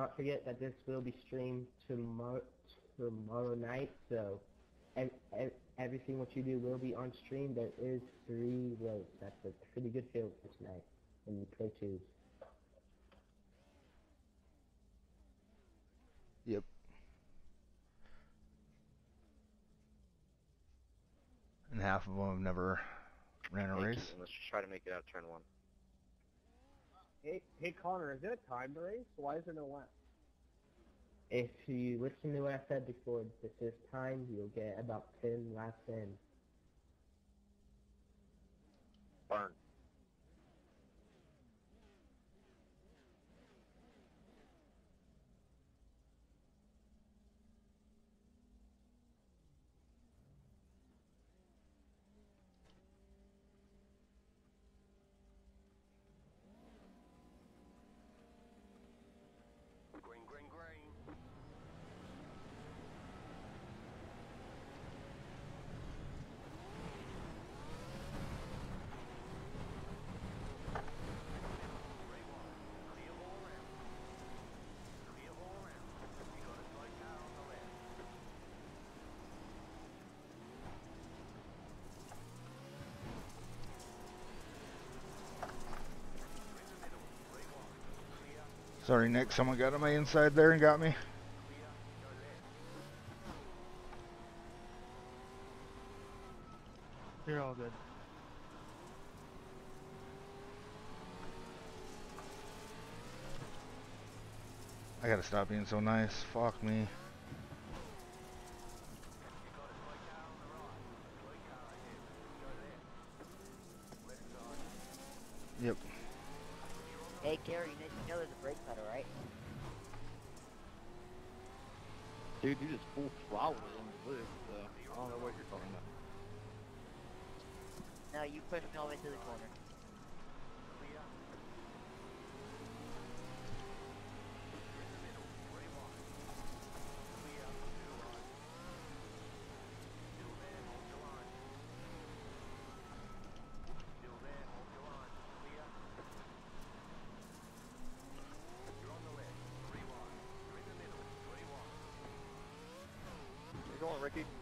not forget that this will be streamed tomorrow tomorrow night. So, ev- ev- everything what you do will be on stream. There is three votes. That's a pretty good field for tonight in Pro 2s. Yep. And half of them have never ran a Hey, race. Let's just try to make it out turn one. Hey, hey Connor, is it a timed race? Why is there no lap? If you listen to what I said before, this is time. You'll get about 10 laps in. Burn. Green, green, green. Clear all around. Clear all around. You gotta slow down on the left. Sorry, Nick. Someone got on my inside there and got me. You're all good. I gotta stop being so nice. Fuck me. Yep. Hey, Gary, you know, you know there's a brake pedal, right? Dude, full throttle on the lift, so I don't know what you're talking about. No, you pushed me all the way to the corner. Ricky.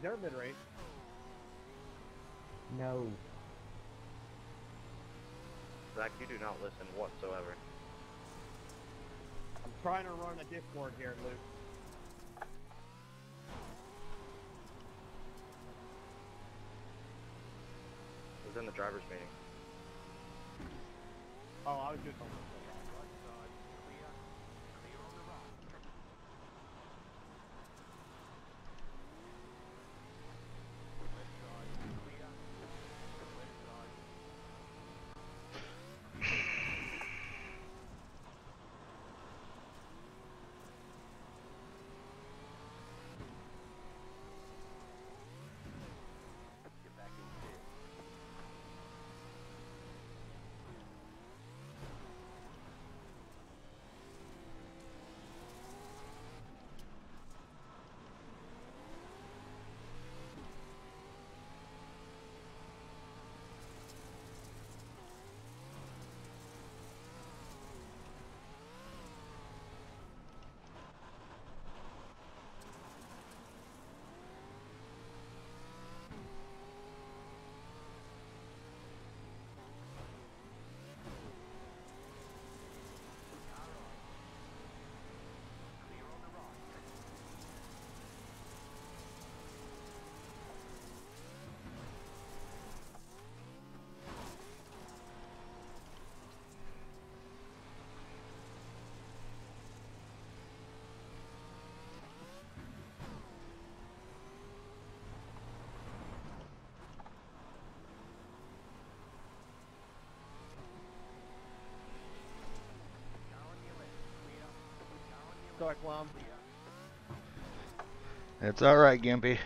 Is there a mid race? No. Zach, you do not listen whatsoever. I'm trying to run a Discord here, Luke. It was in the driver's meeting. Oh, I was just on Get back in pit. Sorry, Plum. It's alright, Gimpy.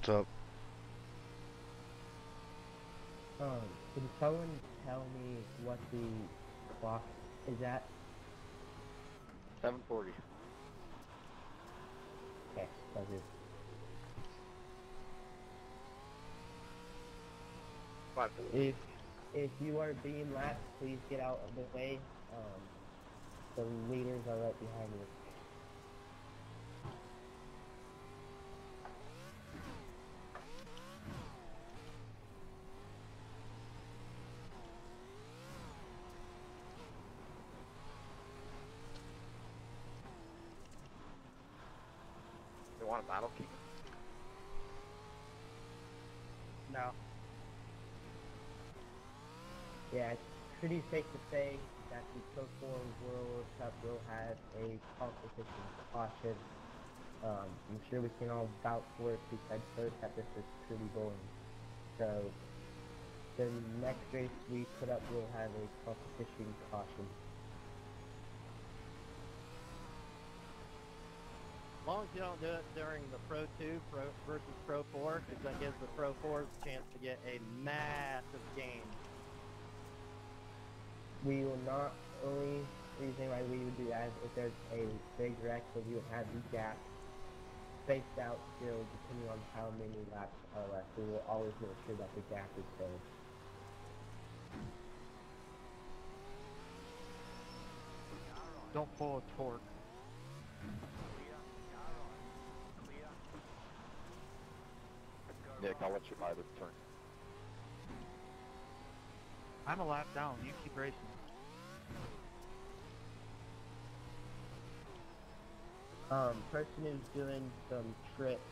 What's up? Um, can someone tell me what the clock is at? 740. Okay, pleasure. Five. If if you are being lapped, please get out of the way. Um, the leaders are right behind you. Want battle key? No. Yeah, it's pretty safe to say that the 4 World Cup will have a competition caution. Um, I'm sure we can all vouch for it because first that this is pretty boring. So the next race we put up will have a competition caution. Long as you don't do it during the Pro 2 Pro versus Pro 4, because that gives the Pro 4s a chance to get a massive gain. We will not only reason why we would do that is if there's a big wreck, so we would have the gap spaced out still depending on how many laps are left. We will always make sure that the gap is filled. Don't pull a torque. Nick, I'll let you buy this turn. I'm a lap down. You keep racing. Um, person who's doing some tricks,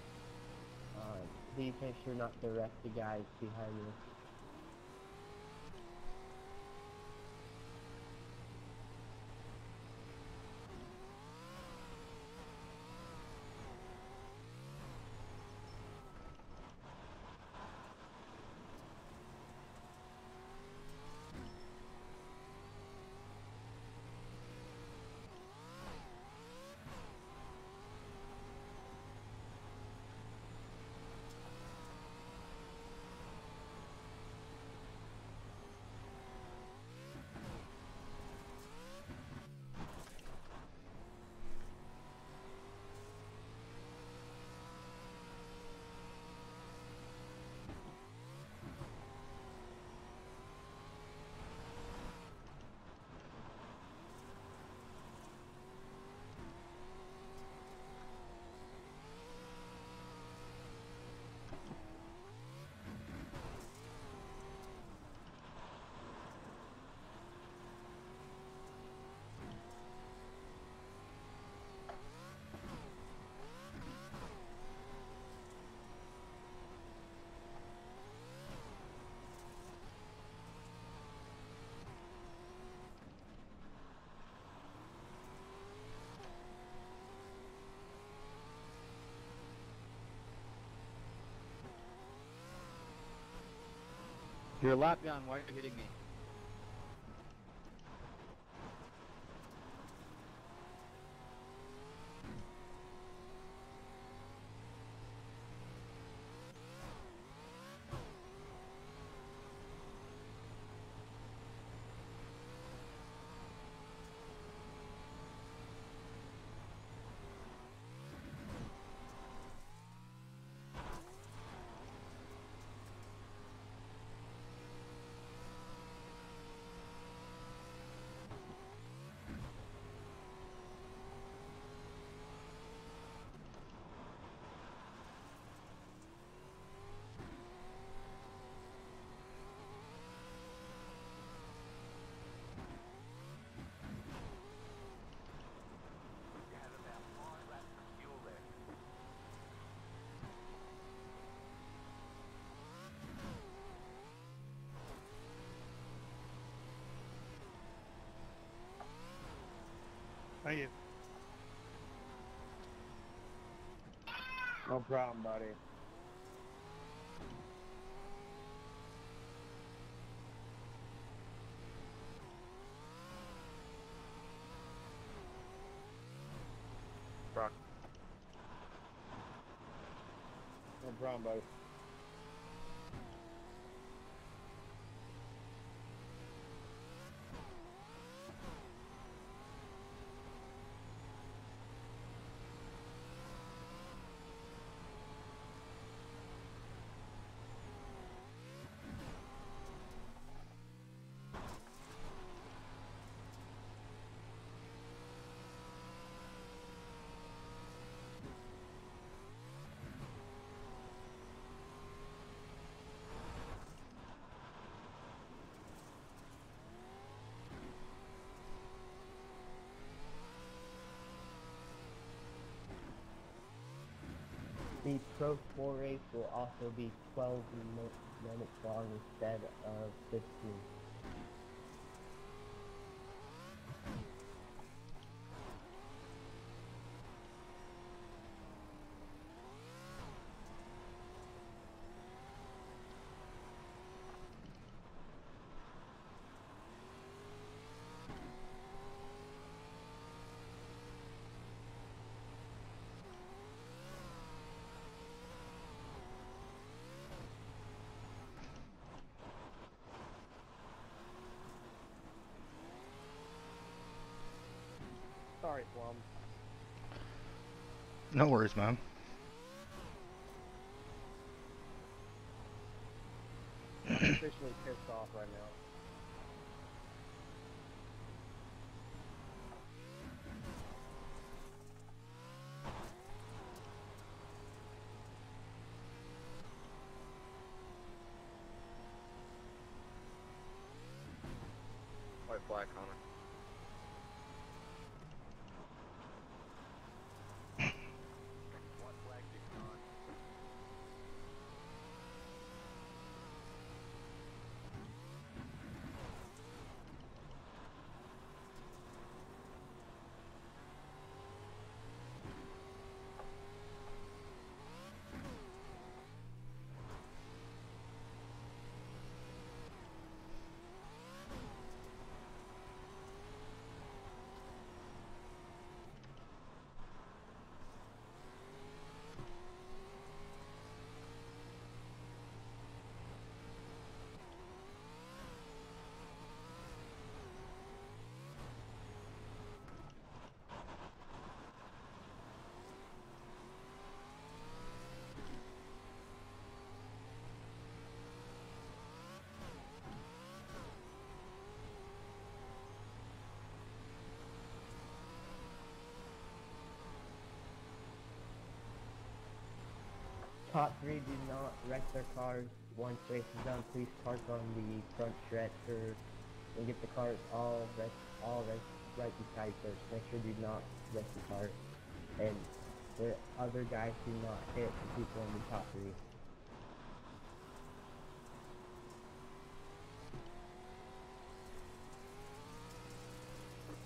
um, please make sure not to wreck the guys behind you. You're a lap gun. Why are you hitting me? No problem, buddy. Brock. No problem, buddy. The Pro 4 race will also be 12 mi- minutes long instead of 15. Sorry, Plum. No worries, man. I'm officially pissed off right now. White flag, Connor. Top three do not wreck their cars once race is done. Please park on the front stretch or and get the cars all rest, all right beside first. Make sure do not wreck the car, and the other guys do not hit the people in the top three.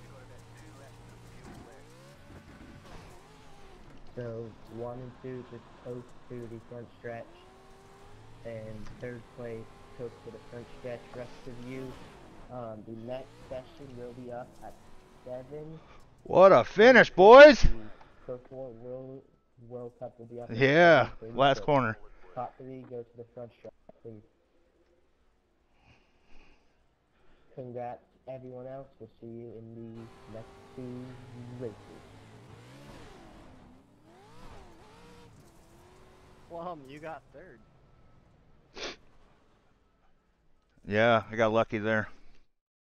You got about two laps of fuel left. So one and two just close to the front stretch, and third place to go to the front stretch. Rest of you, um, the next session will be up at seven. What a finish, boys! The Pro 4 World World Cup will be up. Yeah, 7:30, last so corner. Top three, go to the front stretch, please. Congrats, everyone else. We'll see you in the next two races. Plum, you got third. Yeah, I got lucky there.